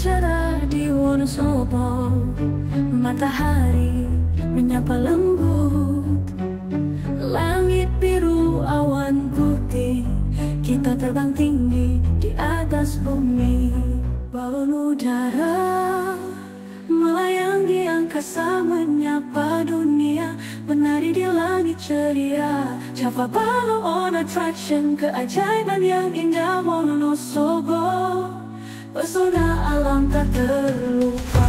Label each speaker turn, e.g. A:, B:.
A: Cerah di Wonosobo Matahari menyapa lembut. Langit biru awan putih. Kita terbang tinggi di atas bumi. Balon udara melayang di angkasa menyapa dunia. Menari di langit ceria. Java on Attraction Keajaiban yang indah Wonosobo Pesona alam tak terlupa